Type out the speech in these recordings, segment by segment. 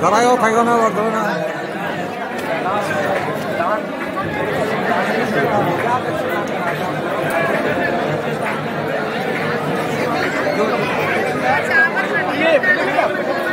Carajo, Cagona, Barcelona. Yeah,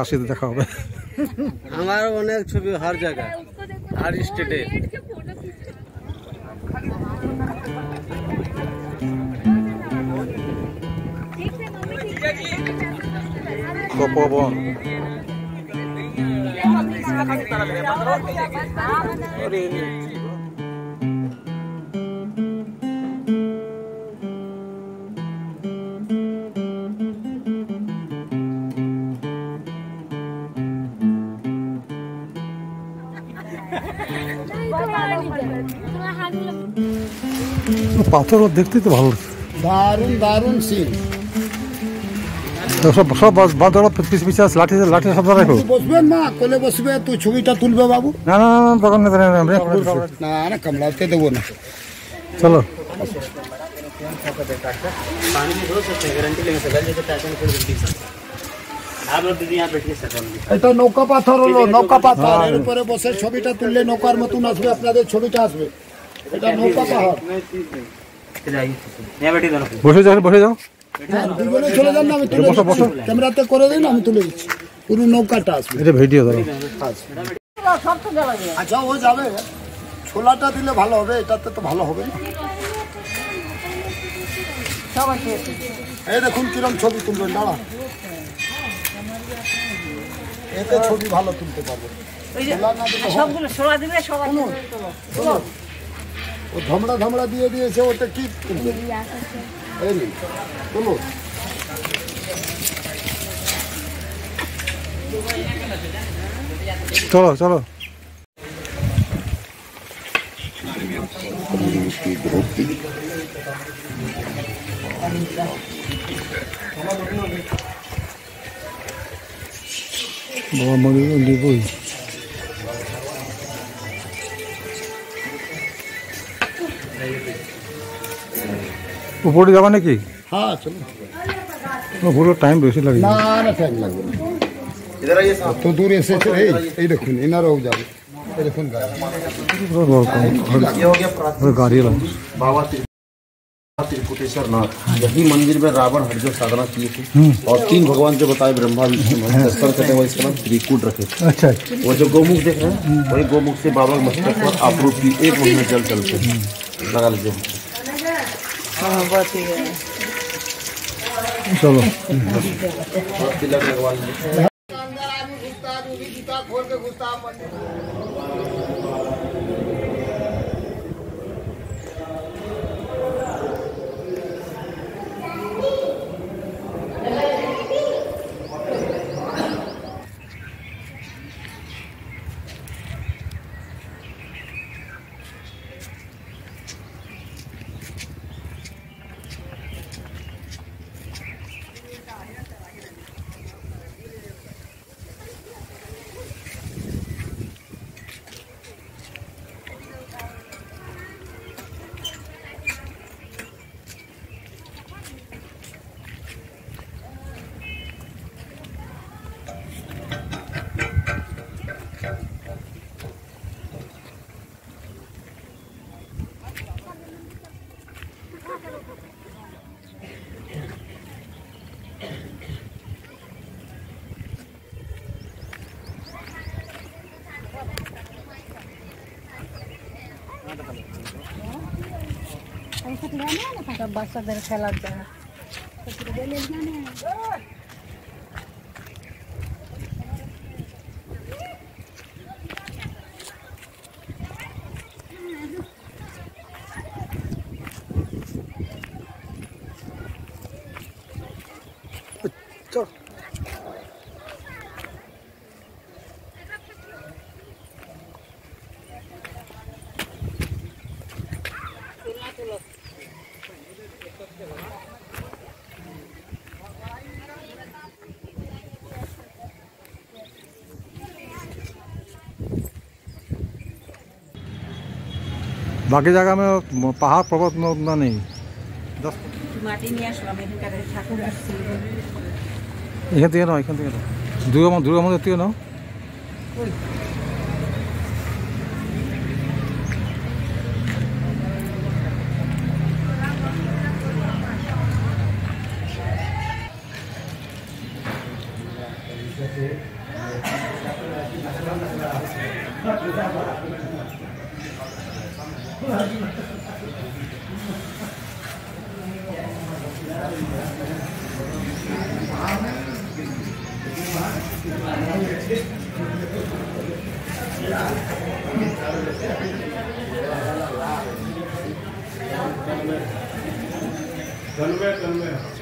যদি আসি দেখা হবে। আমার অনেক ছবি হার জায়গায় হর স্টেটে। তপবন পাথর ওর দেখতেই তো ভালো লাগছে দারুণ দারুণ সিন তো সব সব বাদরা পিছিয়ে পিছিয়ে আছে, লাঠি লাঠি সব রাখো বসবেন মা কোলে বসবে তুই ছবিটা তুলবে বাবু না না না না, দোকান নেই, দোকান নেই, আমরা না না কামড়াতে দেবো না চলো पानी भी धो सकते हैं गारंटी लेंगे सर जैसे पैशन कर এটা নৌকা পাথর হলো নৌকা পাথর। এর উপরে বসে ছবিটা তুললে নৌকার মতন আসবে আপনাদের ছবিটা আসবে। এটা নৌকা পাহাড় বসে যাও বসে যাও হ্যাঁ, দুজনে চলে যান না আমি তুলে ক্যামেরাতে করে দিন আমি তুলে দিচ্ছি। পুরো নৌকাটা আসবে। ভিডিও আচ্ছা ও যাবে। ছোলাটা দিলে ভালো হবে এটাতে তো ভালো হবে এই দেখুন কিরম ছবি তুলবেন দাঁড়া এতে ছবি ভালো তুলতে পারব। দিলে সবাই ও ধমড়া ধমড়া দিয়ে দিয়েছে ওটা কি তুলবে? এই নিন, চলো চলো। মনে লিবই উপরে যাবা নাকি হ্যাঁ চলো পুরো টাইম বেশি লাগে না না টাইম লাগবে না তো দূর এসেছে এই এই দেখুন এনারাও যাবে এই দেখুন গাড়ি পুরো গাড়ি লাগে बाबा नाथ। यही मंदिर में रावण हर जो साधना किए थे और तीन भगवान जो बताए ब्रह्मा विष्णु महेश दर्शन करते हुए इसका नाम त्रिकूट रखे थे। अच्छा। वो जो गौमुख देख रहे हैं वही गौमुख से बाबा के मस्तक पर आपरूप की एक महीने जल चलते हैं। लगा लीजिए। हाँ चलो तिलक लगवा लीजिए বাচ্চাদের খেলার জায়গা बाकी जगह में पहाड़ पर्वत में उतना नहीं दस মাটি নিয়ে আসলাম এখানকার ঠাকুর আসছে এখান থেকে নাও এখান থেকে নাও দুর্গা মন্দির দুর্গা মন্দির থেকে নাও कल में कल में।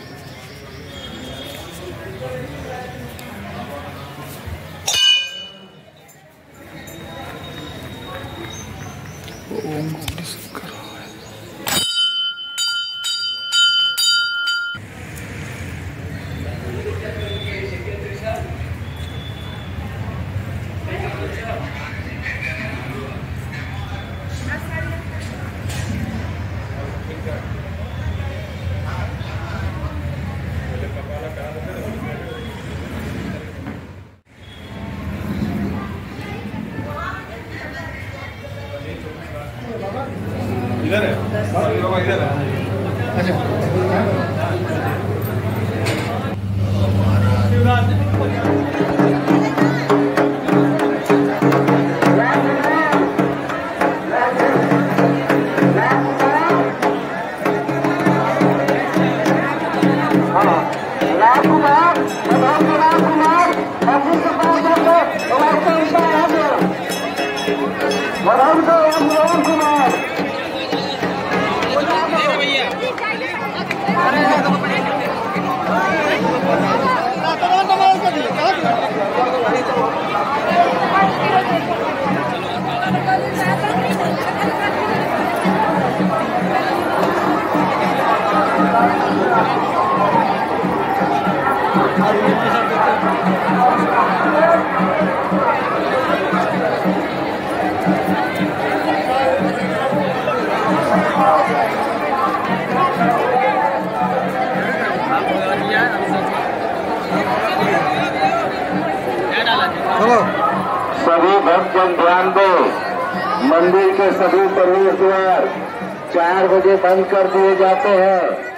इधर है। इधर है अच्छा। शिवराज। सभी भक्तजन ध्यान दो। मंदिर के सभी प्रवेश द्वार चार बजे बंद कर दिए जाते हैं।